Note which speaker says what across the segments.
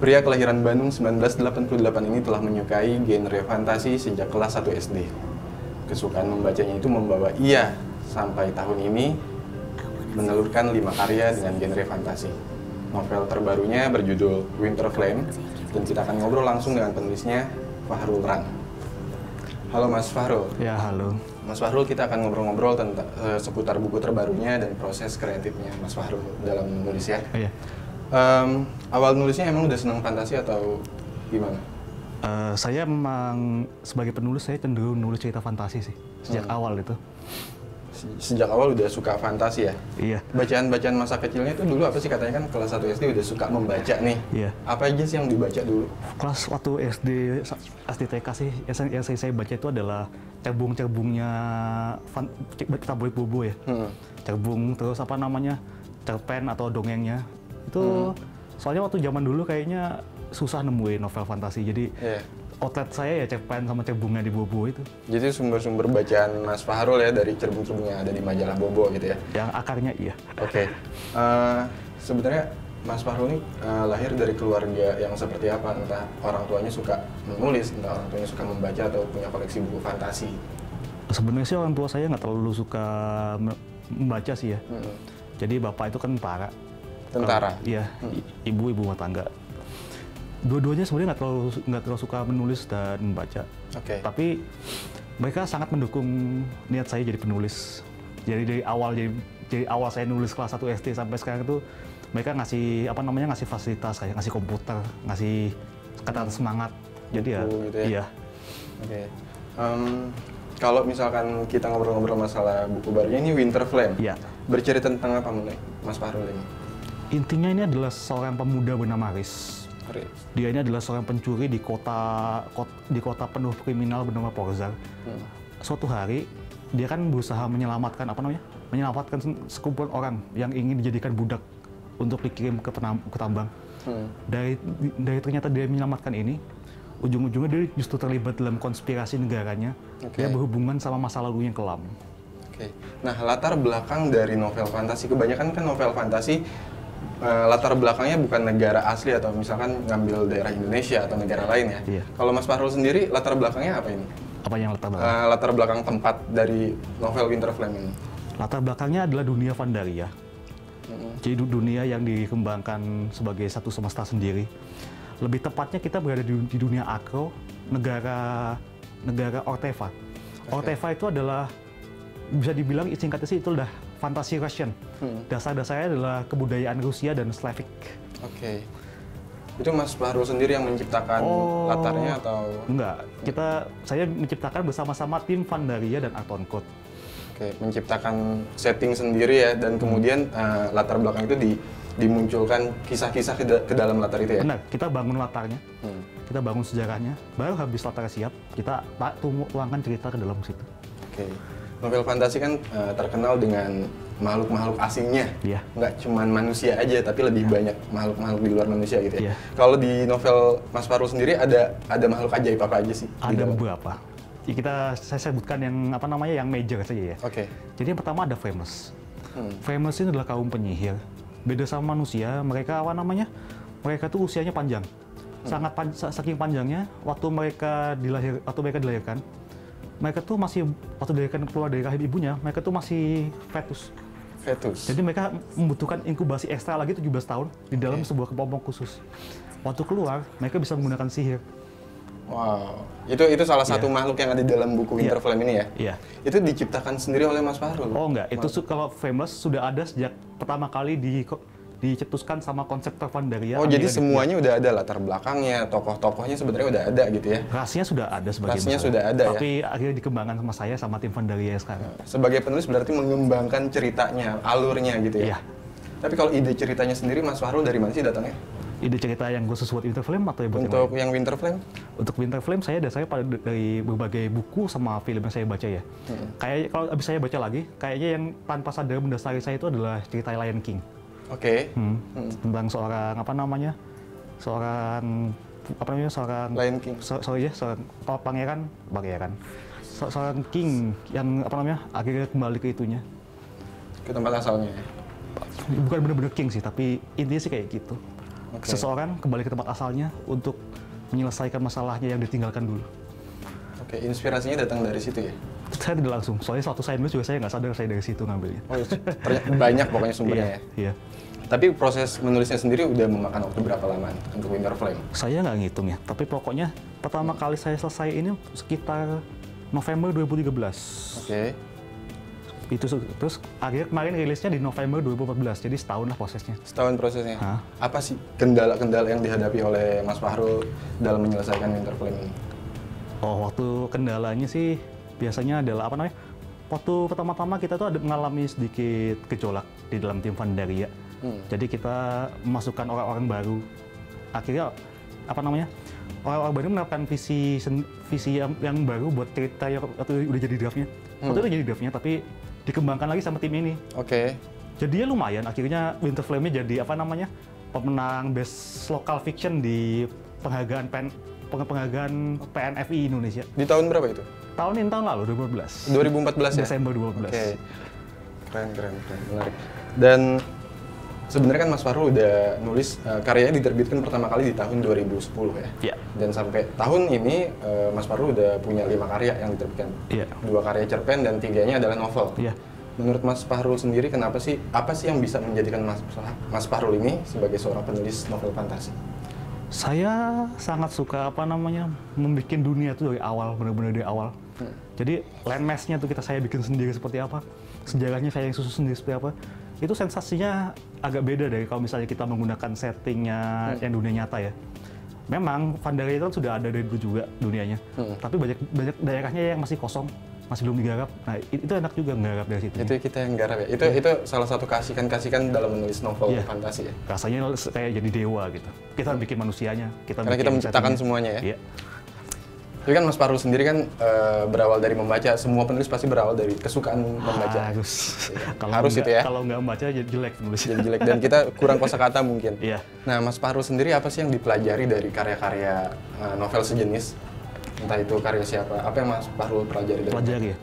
Speaker 1: Pria kelahiran Bandung 1988 ini telah menyukai genre fantasi sejak kelas 1 SD. Kesukaan membacanya itu membawa ia sampai tahun ini menelurkan lima karya dengan genre fantasi. Novel terbarunya berjudul Winter Flame dan kita akan ngobrol langsung dengan penulisnya Fahrul Rang. Halo Mas Fahrul.
Speaker 2: Ya, halo.
Speaker 1: Mas Fahrul kita akan ngobrol-ngobrol tentang eh, seputar buku terbarunya dan proses kreatifnya Mas Fahrul dalam menulis ya.
Speaker 2: Oh, iya.
Speaker 1: Em, awal nulisnya emang udah seneng fantasi atau gimana?
Speaker 2: Eh, saya memang sebagai penulis saya cenderung nulis cerita fantasi sih sejak
Speaker 1: Hmm.
Speaker 2: awal itu.
Speaker 1: Se- Sejak awal udah suka fantasi ya?
Speaker 2: Iya.
Speaker 1: Bacaan-bacaan masa kecilnya itu dulu apa sih katanya kan kelas 1 SD udah suka membaca nih.
Speaker 2: Iya.
Speaker 1: Apa aja sih yang dibaca dulu?
Speaker 2: Kelas waktu SD SD TK sih yang saya, yang saya, saya baca itu adalah cerbung-cerbungnya cek- tabloid bobo ya.
Speaker 1: Hmm.
Speaker 2: Cerbung terus apa namanya? cerpen atau dongengnya. Itu soalnya waktu zaman dulu kayaknya susah nemuin novel fantasi. Jadi
Speaker 1: Iya.
Speaker 2: outlet saya ya cerpen sama cerbungnya di bobo itu.
Speaker 1: Jadi sumber-sumber bacaan Mas Fahrul ya dari cerbung-cerbung yang ada di majalah Bobo gitu ya.
Speaker 2: Yang akarnya iya.
Speaker 1: Oke. Eh, sebenarnya Mas Fahrul ini eh, lahir dari keluarga yang seperti apa? Entah orang tuanya suka menulis, entah orang tuanya suka membaca atau punya koleksi buku fantasi.
Speaker 2: Sebenarnya sih orang tua saya nggak terlalu suka me- membaca sih ya.
Speaker 1: Hmm.
Speaker 2: Jadi bapak itu kan tentara.
Speaker 1: Tentara?
Speaker 2: Kalau- Iya, i- ibu ibu rumah tangga. Dua-duanya sebenarnya nggak terlalu nggak terlalu suka menulis dan membaca.
Speaker 1: Oke.
Speaker 2: Tapi mereka sangat mendukung niat saya jadi penulis. Jadi dari awal jadi jadi awal saya nulis kelas 1 SD sampai sekarang itu mereka ngasih apa namanya ngasih fasilitas kayak ngasih komputer, ngasih kata semangat. Jadi ya,
Speaker 1: gitu ya?
Speaker 2: iya.
Speaker 1: Oke. Em, kalau misalkan kita ngobrol-ngobrol masalah buku barunya ini Winter Flame.
Speaker 2: Iya.
Speaker 1: Bercerita tentang apa mulai Mas Fahrul ini?
Speaker 2: Intinya ini adalah seorang pemuda bernama Riz. Dia ini adalah seorang pencuri di kota, kot- di kota penuh kriminal bernama Porzar.
Speaker 1: Hmm.
Speaker 2: Suatu hari dia kan berusaha menyelamatkan apa namanya? Menyelamatkan se- sekumpulan orang yang ingin dijadikan budak untuk dikirim ke, penam- ke tambang.
Speaker 1: Hmm.
Speaker 2: Dari dari ternyata dia menyelamatkan ini, ujung-ujungnya dia justru terlibat dalam konspirasi negaranya.
Speaker 1: Oke.
Speaker 2: Dia berhubungan sama masa lalu yang kelam.
Speaker 1: Oke. Nah, latar belakang dari novel fantasi kebanyakan kan novel fantasi eh, latar belakangnya bukan negara asli atau misalkan ngambil daerah Indonesia atau negara lain ya.
Speaker 2: Iya.
Speaker 1: Kalau Mas Fahrul sendiri latar belakangnya apa ini?
Speaker 2: Apa yang latar belakang?
Speaker 1: Eh, latar belakang tempat dari novel Winter Flame ini.
Speaker 2: Latar belakangnya adalah dunia Vandalia.
Speaker 1: Mm-mm.
Speaker 2: Jadi du- dunia yang dikembangkan sebagai satu semesta sendiri. Lebih tepatnya kita berada di, di dunia Akro, negara negara Orteva. Orteva itu adalah bisa dibilang singkatnya sih itu udah fantasi Russian.
Speaker 1: Hmm.
Speaker 2: Dasar-dasarnya adalah kebudayaan Rusia dan Slavic.
Speaker 1: Oke. Itu Mas Fahrul sendiri yang menciptakan
Speaker 2: Oh.
Speaker 1: latarnya atau
Speaker 2: Enggak, kita saya menciptakan bersama-sama tim Vandalia dan Arton Code.
Speaker 1: Oke, menciptakan setting sendiri ya dan kemudian eh, latar belakang itu di, dimunculkan kisah-kisah ke, ke dalam latar itu ya.
Speaker 2: Benar, kita bangun latarnya,
Speaker 1: Hmm.
Speaker 2: kita bangun sejarahnya, baru habis latar siap, kita tuangkan cerita ke dalam situ.
Speaker 1: Oke. Novel fantasi kan eh, terkenal dengan makhluk-makhluk asingnya.
Speaker 2: Iya.
Speaker 1: Nggak cuman manusia aja, tapi lebih banyak makhluk-makhluk di luar manusia gitu ya.
Speaker 2: Iya.
Speaker 1: Kalau di novel Mas Farul sendiri ada ada makhluk ajaib apa aja sih?
Speaker 2: Ada beberapa. Ya, kita saya sebutkan yang apa namanya yang major saja ya.
Speaker 1: Oke.
Speaker 2: Jadi yang pertama ada famous.
Speaker 1: Hmm.
Speaker 2: Famous ini adalah kaum penyihir. Beda sama manusia, mereka apa namanya? Mereka tuh usianya panjang. Sangat pan- sa- saking panjangnya waktu mereka dilahir waktu mereka dilahirkan, mereka tuh masih waktu dilahirkan keluar dari rahim ibunya, mereka tuh masih fetus.
Speaker 1: Fetus.
Speaker 2: Jadi mereka membutuhkan inkubasi ekstra lagi 17 tahun di dalam sebuah kepompong khusus. Waktu keluar, mereka bisa menggunakan sihir.
Speaker 1: Wow. Itu itu salah satu makhluk yang ada di dalam buku Winter
Speaker 2: Iya.
Speaker 1: Flame ini ya?
Speaker 2: Iya.
Speaker 1: Itu diciptakan sendiri oleh Mas Farul.
Speaker 2: Oh enggak, itu kalau famous sudah ada sejak pertama kali di dicetuskan sama konseptor Vandaria.
Speaker 1: Oh, jadi semuanya udah ada latar belakangnya, tokoh-tokohnya sebenarnya udah ada gitu ya.
Speaker 2: Rasnya sudah ada sebagai
Speaker 1: Rasnya
Speaker 2: besar.
Speaker 1: sudah ada ya?
Speaker 2: Tapi akhirnya dikembangkan sama saya sama tim Vandaria sekarang.
Speaker 1: Sebagai penulis berarti mengembangkan ceritanya, alurnya gitu ya.
Speaker 2: Iya.
Speaker 1: Tapi kalau ide ceritanya sendiri Mas Farul dari mana sih datangnya?
Speaker 2: Ide cerita yang khusus buat Winter Flame atau buat yang
Speaker 1: Untuk
Speaker 2: lain?
Speaker 1: yang Winter Flame?
Speaker 2: Untuk Winter Flame saya dasarnya pada dari berbagai buku sama film yang saya baca ya.
Speaker 1: Hmm.
Speaker 2: Kayak kalau abis saya baca lagi, kayaknya yang tanpa sadar mendasari saya itu adalah cerita Lion King.
Speaker 1: Oke.
Speaker 2: Hmm.
Speaker 1: Hmm.
Speaker 2: Tentang seorang apa namanya? Seorang apa namanya? Seorang
Speaker 1: Lion King.
Speaker 2: so, sorry ya, seorang pa- pangeran, pangeran. Se- seorang king yang apa namanya? Akhirnya kembali ke itunya.
Speaker 1: Ke tempat asalnya. ya?
Speaker 2: Bukan benar-benar king sih, tapi intinya sih kayak gitu.
Speaker 1: Oke.
Speaker 2: seseorang kembali ke tempat asalnya untuk menyelesaikan masalahnya yang ditinggalkan dulu.
Speaker 1: Oke, inspirasinya datang dari situ ya?
Speaker 2: Saya tidak langsung, soalnya waktu saya juga saya nggak sadar saya dari situ ngambilnya.
Speaker 1: Oh, ternyata banyak pokoknya sumbernya ya.
Speaker 2: Iya.
Speaker 1: Tapi proses menulisnya sendiri udah memakan waktu berapa lama untuk Winter Flame?
Speaker 2: Saya nggak ngitung ya, tapi pokoknya pertama kali saya selesai ini sekitar November 2013.
Speaker 1: Oke.
Speaker 2: Itu se- terus akhirnya kemarin rilisnya di November 2014, jadi setahun lah prosesnya.
Speaker 1: Setahun prosesnya.
Speaker 2: Hah?
Speaker 1: Apa sih kendala-kendala yang dihadapi oleh Mas Fahrul dalam menyelesaikan Winter Flame ini?
Speaker 2: Oh, waktu kendalanya sih biasanya adalah apa namanya? Waktu pertama-tama kita tuh ada mengalami sedikit gejolak di dalam tim Vandaria.
Speaker 1: Hmm.
Speaker 2: Jadi kita memasukkan orang-orang baru. Akhirnya apa namanya? Orang-orang baru menerapkan visi visi yang, yang baru buat cerita yang waktu udah jadi draftnya. Waktu itu udah jadi draftnya, tapi dikembangkan lagi sama tim ini.
Speaker 1: Oke.
Speaker 2: Jadi ya lumayan. Akhirnya Winter Flame-nya jadi apa namanya? Pemenang best local fiction di penghargaan pen, peng- penghargaan PNFI Indonesia.
Speaker 1: Di tahun berapa itu?
Speaker 2: Tahun ini tahun lalu 2012.
Speaker 1: 2014 ya?
Speaker 2: Desember 2012.
Speaker 1: Oke. Keren, keren, keren. Menarik. Dan sebenarnya kan Mas Fahrul udah nulis eh, karyanya diterbitkan pertama kali di tahun 2010 ya?
Speaker 2: Iya.
Speaker 1: Dan sampai tahun ini eh, Mas Fahrul udah punya lima karya yang diterbitkan.
Speaker 2: Iya.
Speaker 1: Dua karya cerpen dan tiganya adalah novel.
Speaker 2: Iya.
Speaker 1: Menurut Mas Fahrul sendiri kenapa sih apa sih yang bisa menjadikan Mas Mas Fahrul ini sebagai seorang penulis novel fantasi?
Speaker 2: Saya sangat suka apa namanya membuat dunia itu dari awal, benar-benar dari awal. Jadi landmassnya tuh kita saya bikin sendiri seperti apa, sejarahnya saya yang susun sendiri seperti apa. Itu sensasinya agak beda dari kalau misalnya kita menggunakan settingnya yang dunia nyata ya. Memang Vandalia itu sudah ada dari dulu juga dunianya,
Speaker 1: Hmm.
Speaker 2: tapi banyak banyak daerahnya yang masih kosong, masih belum digarap. Nah itu enak juga nggarap dari situ.
Speaker 1: Itu kita yang garap ya. Itu itu salah satu kasihkan-kasihkan dalam menulis novel
Speaker 2: Iya.
Speaker 1: fantasi ya.
Speaker 2: Rasanya kayak jadi dewa gitu. Kita bikin manusianya, kita
Speaker 1: Karena
Speaker 2: bikin
Speaker 1: kita menciptakan semuanya ya.
Speaker 2: Iya.
Speaker 1: Tapi kan Mas Fahrul sendiri kan eh, berawal dari membaca. Semua penulis pasti berawal dari kesukaan membaca.
Speaker 2: Harus.
Speaker 1: Iya.
Speaker 2: kalau
Speaker 1: Harus
Speaker 2: nggak,
Speaker 1: itu ya.
Speaker 2: Kalau nggak membaca jadi jelek nulisnya.
Speaker 1: Jadi jelek dan kita kurang kosakata mungkin.
Speaker 2: Iya.
Speaker 1: Nah, Mas Fahrul sendiri apa sih yang dipelajari dari karya-karya eh, novel sejenis? Entah itu karya siapa? Apa yang Mas Fahrul pelajari dari?
Speaker 2: Pelajari ya.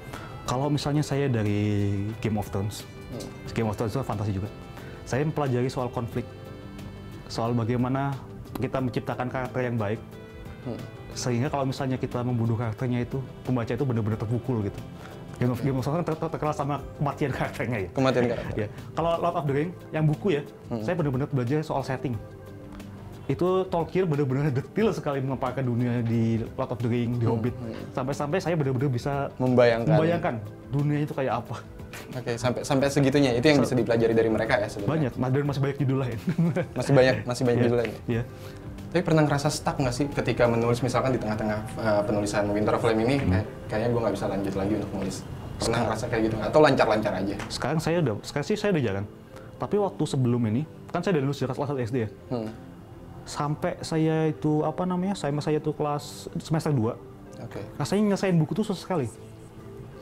Speaker 2: Kalau misalnya saya dari Game of Thrones, Game of Thrones itu fantasi juga. Saya mempelajari soal konflik, soal bagaimana kita menciptakan karakter yang baik,
Speaker 1: Hmm.
Speaker 2: Sehingga kalau misalnya kita membunuh karakternya itu, pembaca itu benar-benar terpukul gitu. Game of, Game of Thrones kan ter- ter- terkenal sama kematian karakternya ya.
Speaker 1: Kematian karakter.
Speaker 2: Ya. Kalau Lord of the Ring yang buku ya,
Speaker 1: Hmm.
Speaker 2: saya benar-benar belajar soal setting. Itu Tolkien benar-benar detail sekali memaparkan dunia di Lord of the Ring, di Hobbit. Sampai-sampai saya benar-benar bisa
Speaker 1: Membayangkan.
Speaker 2: membayangkan dunia itu kayak apa.
Speaker 1: Oke, sampai sampai segitunya. Itu yang bisa dipelajari dari mereka ya sebenarnya.
Speaker 2: Banyak, dan masih banyak judul lain.
Speaker 1: Masih banyak masih banyak
Speaker 2: Iya.
Speaker 1: judul lain.
Speaker 2: Iya.
Speaker 1: Tapi pernah ngerasa stuck nggak sih ketika menulis misalkan di tengah-tengah uh, penulisan Winter Flame ini
Speaker 2: Hmm.
Speaker 1: kayak, kayaknya gue nggak bisa lanjut lagi untuk nulis. Pernah ngerasa kayak gitu? Atau lancar-lancar aja?
Speaker 2: Sekarang saya udah, sekarang sih saya udah jarang. Tapi waktu sebelum ini, kan saya udah lulus dari kelas 1 SD ya.
Speaker 1: Hmm.
Speaker 2: Sampai saya itu, apa namanya, saya saya itu kelas semester 2.
Speaker 1: Oke.
Speaker 2: rasanya nyelesain buku tuh susah sekali.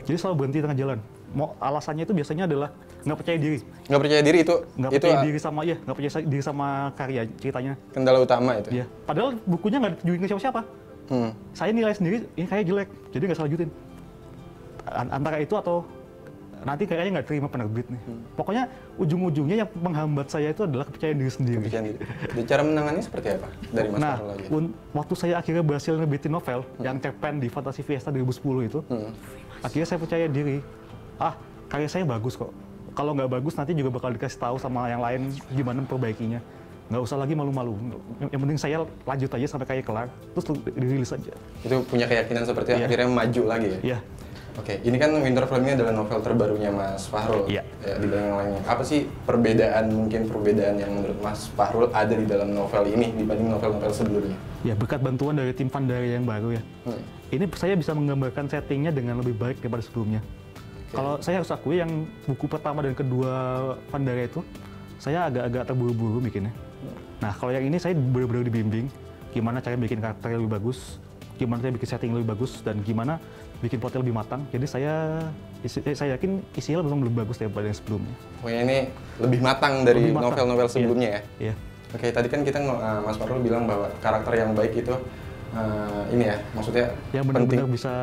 Speaker 2: Jadi selalu berhenti di tengah jalan. Mau alasannya itu biasanya adalah nggak percaya diri,
Speaker 1: Nggak percaya diri itu
Speaker 2: nggak
Speaker 1: itu
Speaker 2: percaya diri sama ya, nggak percaya diri sama karya ceritanya.
Speaker 1: kendala utama itu.
Speaker 2: Iya. Padahal bukunya nggak ditujuin ke siapa-siapa.
Speaker 1: Hmm.
Speaker 2: Saya nilai sendiri ini kayak jelek, jadi nggak salah lanjutin. An- Antara itu atau nanti kayaknya nggak terima penerbit nih.
Speaker 1: Hmm.
Speaker 2: Pokoknya ujung-ujungnya yang menghambat saya itu adalah kepercayaan diri sendiri.
Speaker 1: Kepercayaan diri. Dan cara menangannya seperti apa? Dari Mas
Speaker 2: nah, un- waktu saya akhirnya berhasil nerbitin novel yang cerpen di Fantasy Fiesta 2010 itu,
Speaker 1: Hmm.
Speaker 2: akhirnya saya percaya diri. Ah, karya saya bagus kok. Kalau nggak bagus nanti juga bakal dikasih tahu sama yang lain gimana memperbaikinya. Nggak usah lagi malu-malu. Yang- penting saya lanjut aja sampai kayak kelar, terus dirilis aja.
Speaker 1: Itu punya keyakinan seperti
Speaker 2: Iya.
Speaker 1: akhirnya maju lagi ya.
Speaker 2: Iya.
Speaker 1: Oke, ini kan Winter Flame adalah novel terbarunya Mas Fahrul.
Speaker 2: Iya.
Speaker 1: Ya, dibanding yang lainnya. Apa sih perbedaan mungkin perbedaan yang menurut Mas Fahrul ada di dalam novel ini dibanding novel-novel sebelumnya?
Speaker 2: Ya berkat bantuan dari tim Vandaria yang baru ya.
Speaker 1: Hmm.
Speaker 2: Ini saya bisa menggambarkan settingnya dengan lebih baik daripada sebelumnya. Kalau saya harus akui yang buku pertama dan kedua Vandaria itu, saya agak-agak terburu-buru bikinnya. Nah kalau yang ini saya benar-benar dibimbing gimana cara bikin karakter yang lebih bagus, gimana cara bikin setting yang lebih bagus, dan gimana bikin plotnya lebih matang. Jadi saya isi- eh, saya yakin isinya memang lebih bagus daripada yang sebelumnya.
Speaker 1: Pokoknya ini lebih matang dari novel-novel
Speaker 2: Iya.
Speaker 1: sebelumnya ya.
Speaker 2: Iya.
Speaker 1: Oke, tadi kan kita uh, Mas Fahrul bilang bahwa karakter yang baik itu uh, ini ya, maksudnya
Speaker 2: Yang
Speaker 1: penting
Speaker 2: benar-benar bisa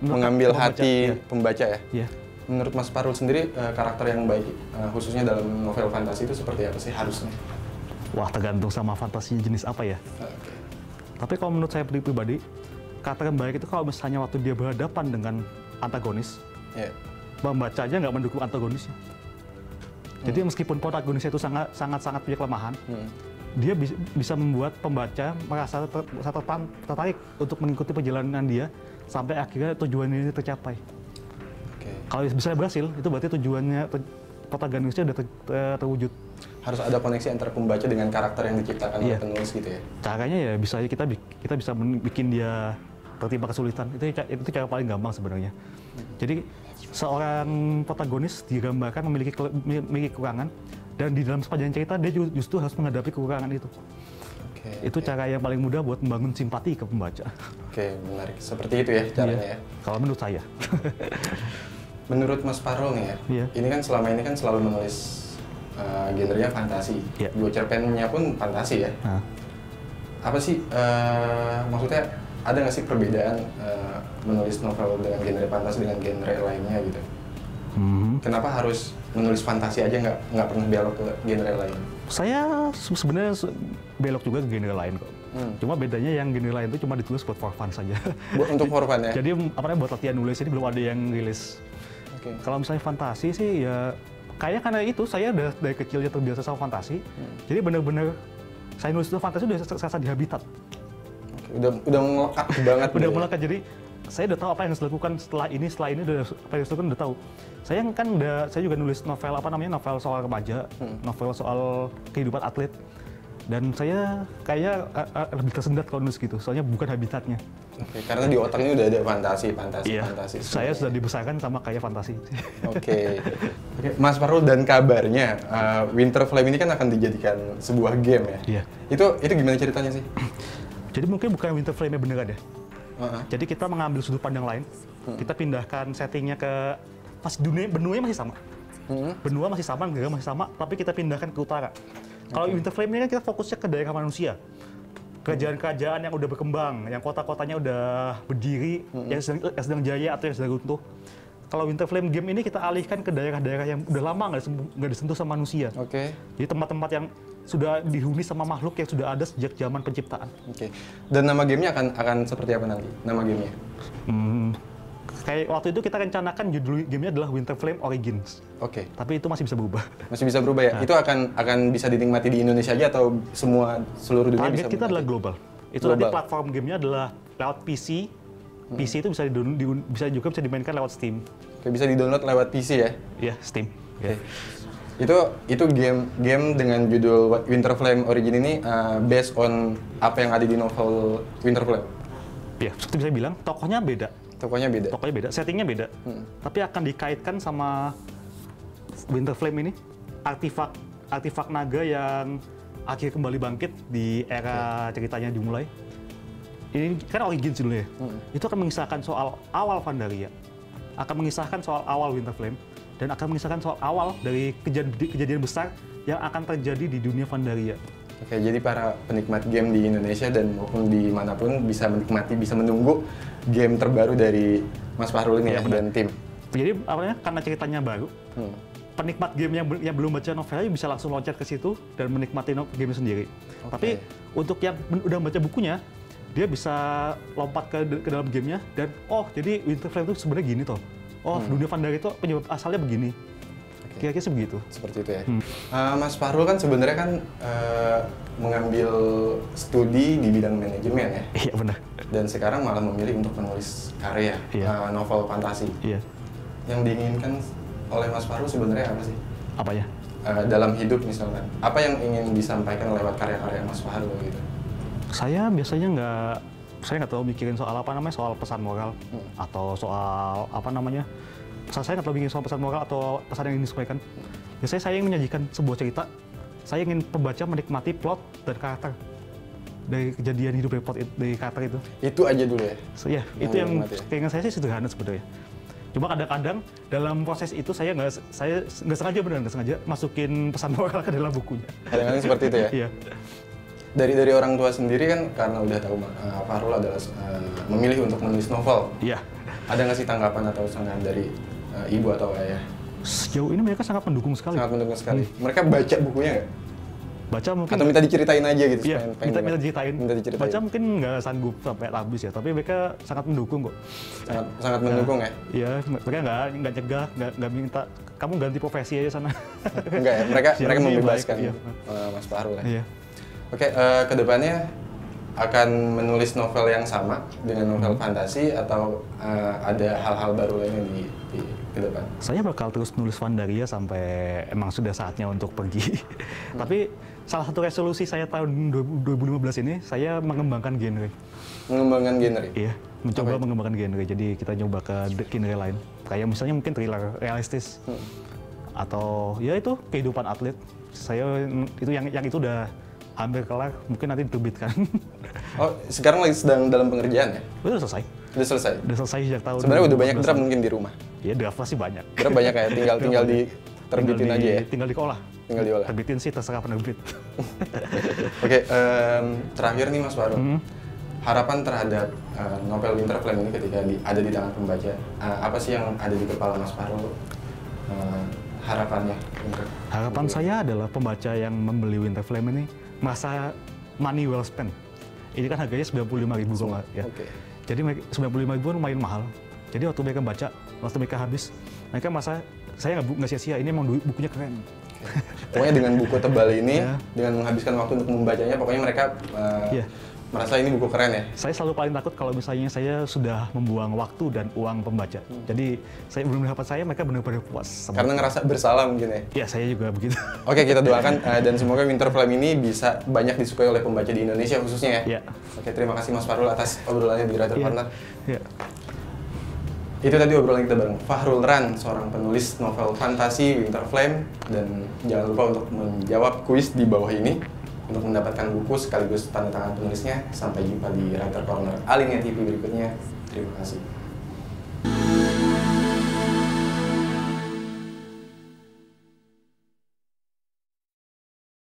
Speaker 1: mengambil
Speaker 2: membaca.
Speaker 1: hati
Speaker 2: Iya.
Speaker 1: pembaca ya.
Speaker 2: Iya.
Speaker 1: Menurut Mas Fahrul sendiri uh, karakter yang baik uh, khususnya dalam novel fantasi itu seperti apa sih harusnya?
Speaker 2: Wah, tergantung sama fantasinya jenis apa ya.
Speaker 1: Oke.
Speaker 2: Tapi kalau menurut saya pribadi, karakter yang baik itu kalau misalnya waktu dia berhadapan dengan antagonis,
Speaker 1: Ya.
Speaker 2: membaca aja nggak mendukung antagonisnya. Jadi meskipun protagonisnya itu sangat sangat sangat punya kelemahan,
Speaker 1: Hmm.
Speaker 2: dia bisa, bisa membuat pembaca merasa ter, tertarik untuk mengikuti perjalanan dia sampai akhirnya tujuan ini tercapai. Kalau bisa berhasil, itu berarti tujuannya ter- protagonisnya udah ter- ter- terwujud.
Speaker 1: Harus ada koneksi antara pembaca dengan karakter yang diciptakan oleh
Speaker 2: Iya.
Speaker 1: penulis gitu ya.
Speaker 2: Caranya ya bisa aja kita kita bisa bikin dia tertimpa kesulitan. Itu itu cara paling gampang sebenarnya. Jadi seorang protagonis digambarkan memiliki memiliki kekurangan dan di dalam sepanjang cerita dia ju- justru harus menghadapi kekurangan itu.
Speaker 1: Oke.
Speaker 2: Itu
Speaker 1: oke.
Speaker 2: cara yang paling mudah buat membangun simpati ke pembaca.
Speaker 1: Oke, menarik. Seperti itu ya caranya
Speaker 2: Iya.
Speaker 1: ya.
Speaker 2: Kalau menurut saya.
Speaker 1: Menurut Mas Farul nih ya,
Speaker 2: Iya.
Speaker 1: ini kan selama ini kan selalu menulis uh, genrenya fantasi.
Speaker 2: Iya.
Speaker 1: Dua cerpennya pun fantasi ya.
Speaker 2: Nah,
Speaker 1: Apa sih, uh, maksudnya ada nggak sih perbedaan uh, menulis novel dengan genre fantasi dengan genre lainnya gitu?
Speaker 2: hmm.
Speaker 1: Kenapa harus menulis fantasi aja nggak nggak pernah belok ke genre lain?
Speaker 2: Saya se- sebenarnya se- belok juga ke genre lain kok.
Speaker 1: Hmm.
Speaker 2: Cuma bedanya yang genre lain itu cuma ditulis buat for fun saja.
Speaker 1: Bu- Untuk for fun ya?
Speaker 2: Jadi apa namanya buat latihan nulis ini belum ada yang rilis.
Speaker 1: Oke.
Speaker 2: Kalau misalnya fantasi sih ya kayaknya karena itu saya udah dari kecilnya terbiasa sama fantasi.
Speaker 1: Hmm.
Speaker 2: Jadi bener-bener saya nulis itu fantasi udah serasa di habitat.
Speaker 1: Oke, Udah udah melekat banget.
Speaker 2: Udah
Speaker 1: gitu ya?
Speaker 2: melekat jadi saya udah tahu apa yang harus dilakukan setelah ini, setelah ini udah apa yang harus dilakukan udah tahu. Saya kan udah saya juga nulis novel apa namanya novel soal remaja,
Speaker 1: Hmm.
Speaker 2: novel soal kehidupan atlet. Dan saya kayaknya eh, eh, lebih tersendat kalau nulis gitu, soalnya bukan habitatnya.
Speaker 1: Oke, karena di otaknya udah ada fantasi, fantasi,
Speaker 2: Iya,
Speaker 1: fantasi.
Speaker 2: saya sudah dibesarkan sama kayak fantasi.
Speaker 1: Oke. Oke, Mas Farul dan kabarnya uh, Winter Flame ini kan akan dijadikan sebuah game ya.
Speaker 2: Iya.
Speaker 1: Itu itu gimana ceritanya sih?
Speaker 2: Jadi mungkin bukan Winter Flame beneran ya.
Speaker 1: Heeh.
Speaker 2: Jadi kita mengambil sudut pandang lain, kita pindahkan settingnya ke pas dunia benua masih sama.
Speaker 1: Hmm.
Speaker 2: Benua masih sama, negara masih sama, tapi kita pindahkan ke utara. Kalau Winter Flame ini kan kita fokusnya ke daerah manusia. Kerajaan-kerajaan yang udah berkembang, yang kota-kotanya udah berdiri, yang, sedang, yang sedang jaya atau yang sedang runtuh. Kalau Winter Flame game ini kita alihkan ke daerah-daerah yang udah lama nggak disentuh- sama manusia.
Speaker 1: Oke.
Speaker 2: Jadi tempat-tempat yang sudah dihuni sama makhluk yang sudah ada sejak zaman penciptaan.
Speaker 1: Oke. Dan nama gamenya akan akan seperti apa nanti? Nama gamenya?
Speaker 2: Hmm, kayak waktu itu kita rencanakan judul gamenya adalah Winter Flame Origins,
Speaker 1: Oke.
Speaker 2: tapi itu masih bisa berubah.
Speaker 1: Masih bisa berubah ya?
Speaker 2: Nah.
Speaker 1: Itu akan akan bisa dinikmati di Indonesia aja atau semua seluruh dunia bisa
Speaker 2: Target kita adalah global. Itu nanti
Speaker 1: Global.
Speaker 2: platform gamenya adalah lewat PC. PC itu bisa di, bisa juga bisa dimainkan lewat Steam.
Speaker 1: Oke, bisa di-download lewat PC ya?
Speaker 2: Ya, Steam.
Speaker 1: Oke. Itu itu game game dengan judul Winter Flame Origin ini uh, based on apa yang ada di novel Winter Flame.
Speaker 2: Ya, seperti saya bilang, tokohnya beda.
Speaker 1: Tokonya beda.
Speaker 2: Tokohnya beda, settingnya beda.
Speaker 1: Hmm.
Speaker 2: Tapi akan dikaitkan sama Winter Flame ini, artifak artifak naga yang akhir kembali bangkit di era ceritanya dimulai. Ini kan Origins dulu ya.
Speaker 1: Hmm.
Speaker 2: Itu akan mengisahkan soal awal Pandaria, akan mengisahkan soal awal Winter Flame, dan akan mengisahkan soal awal dari kejadian, kejadian besar yang akan terjadi di dunia Pandaria.
Speaker 1: Oke, jadi para penikmat game di Indonesia dan maupun di mana pun bisa menikmati, bisa menunggu game terbaru dari Mas Fahrul ini
Speaker 2: Iya,
Speaker 1: ya,
Speaker 2: benar.
Speaker 1: dan tim.
Speaker 2: Jadi apa namanya? Karena ceritanya baru,
Speaker 1: Hmm.
Speaker 2: penikmat game yang, yang belum baca novelnya bisa langsung loncat ke situ dan menikmati game sendiri.
Speaker 1: Oke.
Speaker 2: Tapi untuk yang udah baca bukunya, dia bisa lompat ke, ke dalam gamenya dan oh jadi Winter Flame itu sebenarnya gini toh. Oh dunia Pandaria itu penyebab asalnya begini. Kira-kira sih begitu.
Speaker 1: Seperti itu ya.
Speaker 2: Hmm.
Speaker 1: Uh, Mas Fahrul kan sebenarnya kan uh, mengambil studi di bidang manajemen ya,
Speaker 2: Iya benar.
Speaker 1: dan sekarang malah memilih untuk menulis karya
Speaker 2: Iya.
Speaker 1: uh, novel fantasi.
Speaker 2: Iya.
Speaker 1: Yang diinginkan oleh Mas Fahrul sebenarnya apa sih?
Speaker 2: Apa ya?
Speaker 1: Uh, dalam hidup misalkan, apa yang ingin disampaikan lewat karya-karya Mas Fahrul gitu?
Speaker 2: Saya biasanya nggak saya nggak terlalu mikirin soal apa namanya soal pesan moral
Speaker 1: Hmm.
Speaker 2: atau soal apa namanya pesan saya nggak terlalu mikirin soal pesan moral atau pesan yang ingin disampaikan. Biasanya saya ingin menyajikan sebuah cerita. Saya ingin pembaca menikmati plot dan karakter dari kejadian hidup dari plot dari karakter itu.
Speaker 1: Itu aja dulu ya.
Speaker 2: So, ya,
Speaker 1: Yang
Speaker 2: itu yang
Speaker 1: ya?
Speaker 2: keinginan saya sih sederhana sebenarnya. Cuma kadang-kadang dalam proses itu saya nggak saya nggak sengaja benar nggak sengaja masukin pesan moral ke dalam bukunya.
Speaker 1: Kadang-kadang seperti itu ya.
Speaker 2: Iya.
Speaker 1: Dari dari orang tua sendiri kan karena udah tahu uh, Fahrul adalah uh, memilih untuk menulis novel.
Speaker 2: Iya.
Speaker 1: Ada nggak sih tanggapan atau serangan dari uh, ibu atau ayah?
Speaker 2: Sejauh ini mereka sangat mendukung sekali.
Speaker 1: Sangat mendukung sekali. Mereka baca bukunya nggak?
Speaker 2: baca mungkin
Speaker 1: Atau minta diceritain aja gitu?
Speaker 2: Iya,
Speaker 1: pengen- pengen
Speaker 2: minta, minta diceritain.
Speaker 1: Minta diceritain.
Speaker 2: Baca mungkin nggak sanggup sampai habis ya, tapi mereka sangat mendukung kok.
Speaker 1: Sangat, sangat mendukung ya?
Speaker 2: Iya, mereka nggak nggak cegah, nggak nggak minta kamu ganti profesi aja sana.
Speaker 1: Enggak ya? Mereka,
Speaker 2: Siapa
Speaker 1: mereka membebaskan
Speaker 2: baik? Iya.
Speaker 1: eh, Mas Fahrul ya?
Speaker 2: Iya.
Speaker 1: Oke, eh, ke depannya akan menulis novel yang sama dengan novel
Speaker 2: Hmm.
Speaker 1: fantasi atau eh, ada hal-hal baru lainnya di, di ke depan?
Speaker 2: Saya bakal terus nulis Vandaria sampai emang sudah saatnya untuk pergi. Tapi salah satu resolusi saya tahun 2015 ini, saya mengembangkan genre.
Speaker 1: Mengembangkan genre.
Speaker 2: Iya, mencoba
Speaker 1: Apa itu?
Speaker 2: mengembangkan genre. Jadi kita nyoba ke genre lain. Kayak misalnya mungkin thriller realistis
Speaker 1: Hmm.
Speaker 2: atau ya itu kehidupan atlet. Saya itu yang yang itu udah hampir kelar, mungkin nanti diterbitkan.
Speaker 1: Oh, sekarang lagi sedang dalam pengerjaan ya?
Speaker 2: udah selesai.
Speaker 1: Udah selesai?
Speaker 2: Udah selesai sejak tahun.
Speaker 1: Sebenarnya udah banyak
Speaker 2: 2015.
Speaker 1: draft mungkin di rumah.
Speaker 2: Iya, draft pasti banyak.
Speaker 1: Draft banyak ya, tinggal tinggal di terbitin
Speaker 2: Tinggal
Speaker 1: aja
Speaker 2: di-
Speaker 1: ya.
Speaker 2: Tinggal diolah.
Speaker 1: Tinggal diolah.
Speaker 2: Terbitin sih terserah penerbit.
Speaker 1: Oke, em, terakhir nih Mas Faru.
Speaker 2: Hmm.
Speaker 1: Harapan terhadap eh, novel Winter Flame ini ketika di- ada di tangan pembaca, eh, apa sih yang ada di kepala Mas Faru? eh, harapannya?
Speaker 2: Harapan saya adalah pembaca yang membeli Winter Flame ini merasa money well spent. Ini kan harganya 95.000 ribu ya.
Speaker 1: Oke.
Speaker 2: Jadi mereka- 95 ribu lumayan mahal. Jadi waktu mereka baca, waktu mereka habis, mereka merasa saya nggak sia-sia. Ini emang bukunya keren.
Speaker 1: Pokoknya dengan buku tebal ini,
Speaker 2: Ya.
Speaker 1: dengan menghabiskan waktu untuk membacanya, pokoknya mereka eh,
Speaker 2: Iya.
Speaker 1: Merasa ini buku keren ya.
Speaker 2: Saya selalu paling takut kalau misalnya saya sudah membuang waktu dan uang pembaca. Jadi saya belum dapat saya, mereka benar-benar puas. sama-
Speaker 1: Karena ngerasa bersalah mungkin ya.
Speaker 2: Ya saya juga begitu.
Speaker 1: Oke, kita doakan eh, dan semoga Winter Flame ini bisa banyak disukai oleh pembaca di Indonesia khususnya ya.
Speaker 2: Iya.
Speaker 1: Oke, terima kasih Mas Farul atas obrolannya di Writer
Speaker 2: Iya.
Speaker 1: Corner.
Speaker 2: Ya.
Speaker 1: Itu tadi obrolan kita bareng Fahrul Ran, seorang penulis novel fantasi Winter Flame dan jangan lupa untuk menjawab kuis di bawah ini untuk mendapatkan buku sekaligus tanda tangan penulisnya. Sampai jumpa di Writer Corner Alinia TV berikutnya. Terima kasih.